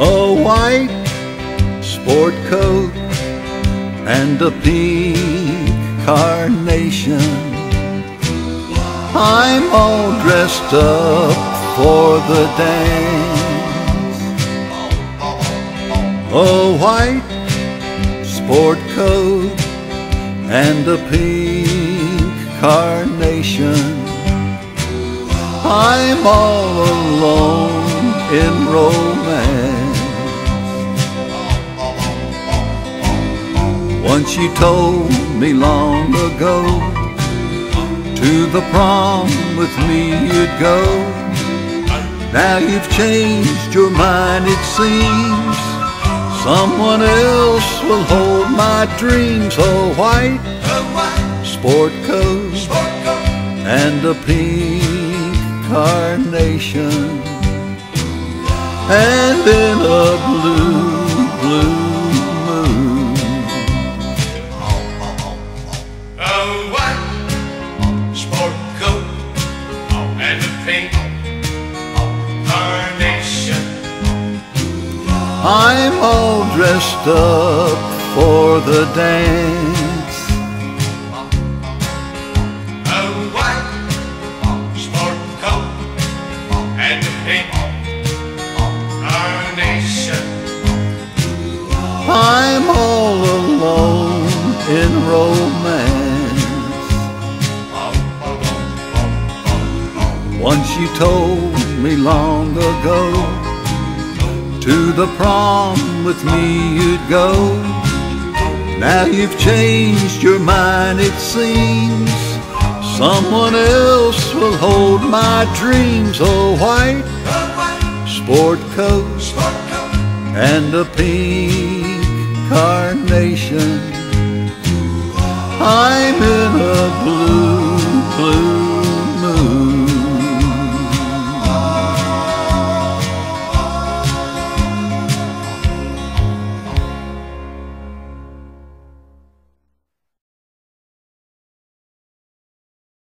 white sport coat and a pink carnation. I'm all dressed up for the dance. A white sport coat and a pink carnation. I'm all alone in romance. Once you told me long ago to the prom with me you'd go. Now you've changed your mind, it seems. Someone else will hold my dreams. A white sport coat and a pink carnation, and in a blue, blue I'm all dressed up for the dance. A white sport coat and a pink carnation. I'm all alone in romance. Oh, oh, oh, Once you told me long ago to the prom with me you'd go. Now you've changed your mind, it seems. Someone else will hold my dreams. A white sport coat and a pink carnation. I'm